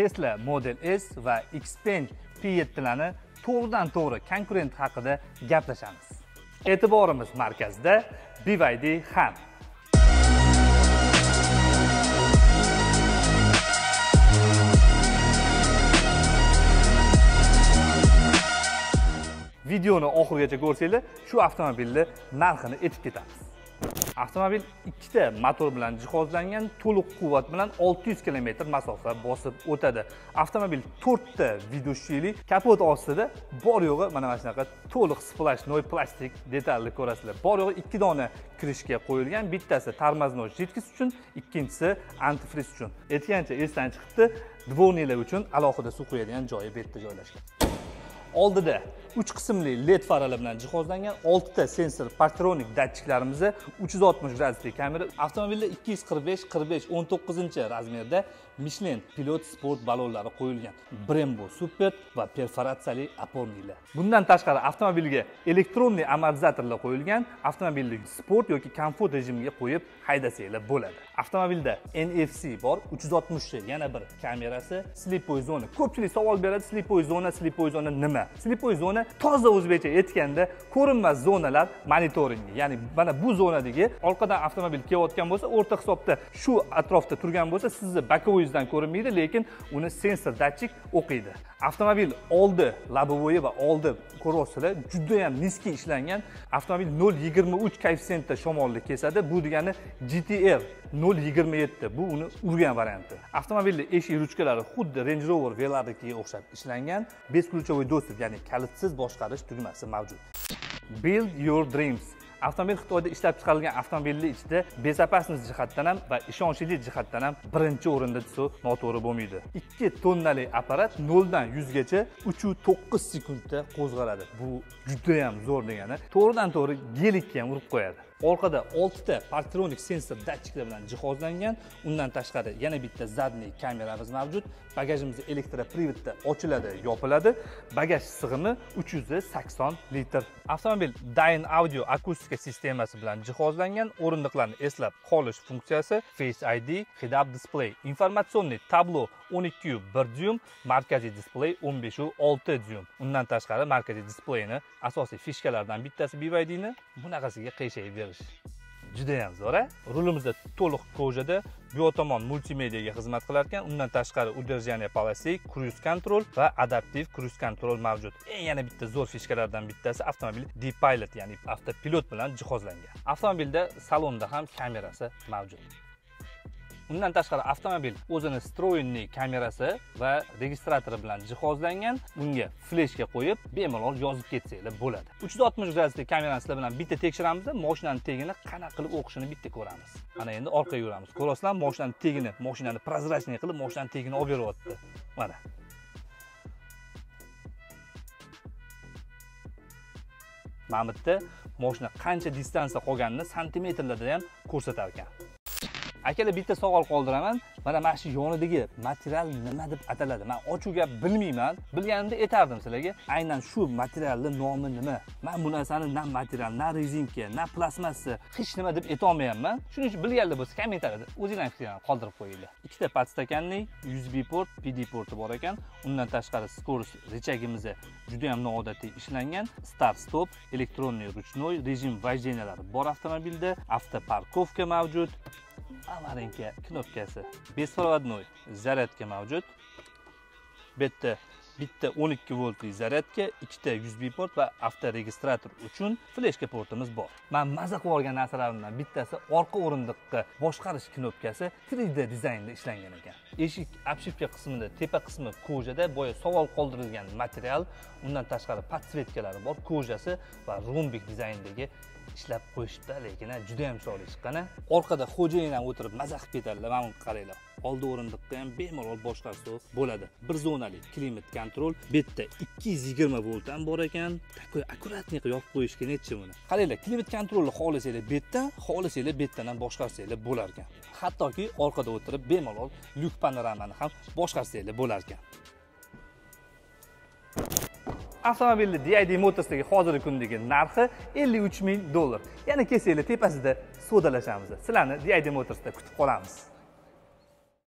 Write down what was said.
tesla model s va xpeng p7 larni to'g'ridan to'g'ri konkurent haqida gaplashamiz. E'tiborimiz markazida byd ham. Videoni oxirigacha ko'rsanglar shu avtomobilni narxini aytib ketamiz. Avtomobil ikkita motor bilan jihozlangan to'liq quvvat bilan 600 km masofa bosib o'tadi. Avtomobil to'rtta vidushili kapot ostida bor yo'g'i mana mana shunaqa to'liq splashnoy plastik detalni ko'rasizlar. Bor yo'g'i ikki dona kirishga qo'yilgan bittasi tormoznoy жидкость uchun ikkinchisi antifriz uchun. Aytgancha esdan chiqibdi dvornilar uchun alohida suv quyadigan joyi bu yerda joylashgan. Oldida uch qismli led faralar bilan jihozlangan oltita sensor patronik datchiklarimiz uch yuz oltmish gradusli kamera avtomobilda ikki yuz qirq besh qirq besh o'n to'qqizinchi razmerda michelin pilot sport balonlari qo'yilgan brembo super va perforatsiyali opornilar bundan tashqari avtomobilga elektronniy amortizatorlar qo'yilgan avtomobilni sport yoki komfort rejimiga qo'yib haydasanglar bo'ladi. Avtomobilda nfc bor uch yuz oltmish yana bir kamerasi slipoy zona ko'pchilik savol beradi slipoy zona slipoy zona nima? Slepoy zona toza o'zbekcha aytganda ko'rinmas zonalar monitoringi ya'ni mana bu zonadagi orqadan avtomobil kelayotgan bo'lsa o'rta hisobda shu atrofda turgan bo'lsa sizni bokovойingizdan ko'rinmaydi lekin uni sensor datchik o'qiydi. Avtomobil oldi лобовой va oldi korossalar judayam niskiy ishlangan avtomobil nol yigirma uch koeffitsiyentda shamolni kesadi. Bu degani gtr nol yigirma yetti bu uni urgan varianti. Avtomobilni eshik ruchkalari xuddi range rover velarnikiga o'xshab ishlangan бесключевой доступ ya'ni kalitsiz boshqarish tugmasi mavjud. Build your dreams. Avtomobil xitoyda ishlab chiqarilgan avtomobilni ichida безопасность jihatdan ham va ishonchlilik jihatdan ham birinchi o'rinda desa noto'g'ri bo'lmaydi. Ikki tonnali apparat noldan yuzgacha uch to'qqiz sekundda qo'zg'aladi. Bu judayam zo'r degani to'g'ridan to'g'ri gelikka ham urib qo'yadi. Orqada oltita parktronik sensor datchiklar bilan jihozlangan. Undan tashqari yana bitta задний kameramiz mavjud. Bagajimiz elektroprivodda ochiladi yopiladi. Bagaj sig'imi uch yuz sakson litr. Avtomobil dyn audio akustika sistemasi bilan jihozlangan. O'rindiqlarni eslab qolish funksiyasi face id head up display informatsionniy tablo 12,1 dyum markaziy displey 15,6 dyum undan tashqari markaziy displeyni asosiy fishkalaridan bittasi bivaydini bunaqasiga qiyshayib berish. Judayam zo'r a rulimizda to'liq kojada bu tomon multimediaga xizmat qilar ekan undan tashqari удержание полосей cruise control va adaptiv cruise control mavjud. Eng yana bitta zo'r fishkalardan bittasi avtomobil D-Pilot ya'ni avtopilot bilan jihozlangan. Avtomobilda salonda ham kamerasi mavjud. Undan tashqari avtomobil o'zini stroyenniy kamerasi va registratori bilan jihozlangan. Unga fleshka qo'yib bemalol yozib ketsanglar bo'ladi. uch yuz oltmish gradusli kamerani sizlar bilan bitta tekshiramizda moshinani tegini qanaqa qilib o'qishini bitta ko'ramiz. Mana endi orqaga yuramiz. Ko'ryapsizlarmi moshinani tegini moshinani прозрачный qilib moshinani tegini olib beryapti mana. Mana bu yerda moshina qancha distansiya qolganini santimetrlarda ham ko'rsatar ekan akalar bitta savol qoldiraman. Mana mana shu yonidagi material nima deb ataladi? Man ochiq gap bilmayman. Bilganimda aytardim sizlarga. Aynan shu materialni nomi nima? Man bu narsani na material na rezinka na plastmassa hech nima deb aytolmayapman shuning uchun bilganlar bo'lsa kommentariyada o'zinglarni fikrlarini qoldirib qo'yinglar. Ikkita podstakanli usb port pd porti bor ekan. Undan tashqari skorost rechagimiz juda ham noodatiy ishlangan start stop elektronniy ruchnoy rejim vождениялari bor avtomobilda avtoparkovka mavjud. Malinka knopkasi беспроводной zaryadka mavjud. Bu yerda bitta 12 voltli zaryadka ikkita usb port va avtoregistrator uchun fleshka portimiz bor. Man maza qilib olgan narsalarimdan bittasi orqa o'rindiqqa boshqarish knopkasi 3d dizaynda ishlangan ekan. Eshik obshipka qismida tepa qismi kojada boya savol qoldirilgan material undan tashqari podsvetkalari bor kojasi va rombik dizayndagi ishlab qo'yishibdi lekin juda yam chiroyli chiqqan orqada xo'jayin ham o'tirib maza qilib ketadilar mana buni qaranglar. Oldi o'rindiqqa ham bemalol boshqarsa bo'ladi. Bir zonali klimat kontrol bu yerda ikki yuz yigirma volt ham bor ekan. Такой аккуратный qilib yopib qo'yishgan aytchi buni qaranglar klimat kontrolni xohlasanglar bu yerdan xohlasanglar bu yerdan ham boshqarsanglar bo'lar ekan. Hattoki orqada o'tirib bemalol lyuk panoramani ham boshqarsanglar bo'lar ekan. Avtomobilni did motorsdagi hozirgi kundagi narxi 53 ming dollar. Yana kelsanglar tepasida sodalashamiz. Sizlarni did motorsda kutib qolamiz.